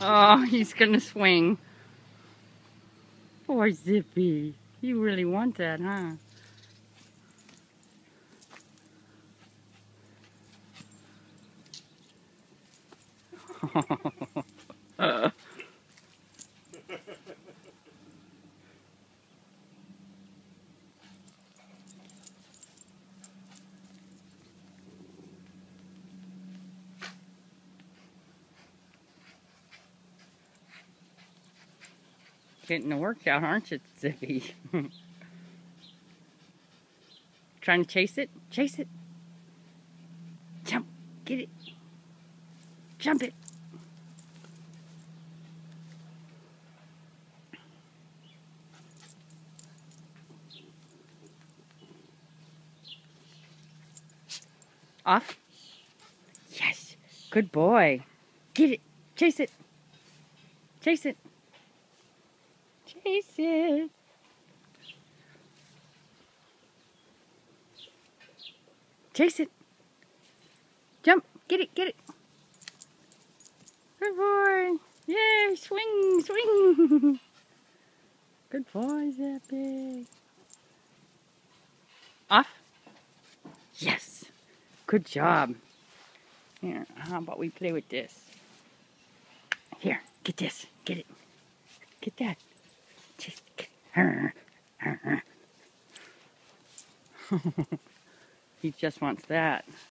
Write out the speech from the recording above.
Oh, he's gonna swing. Poor Zippy. You really want that, huh? Getting a workout, aren't you, Zippy? Trying to chase it? Chase it. Jump. Get it. Jump it. Off. Yes. Good boy. Get it. Chase it. Chase it. Chase it. Chase it. Jump. Get it. Get it. Good boy. Yay. Swing. Swing. Good boy, Zippy. Off. Yes. Good job. Here, how about we play with this? Here, get this. Get it. Get that. He just wants that.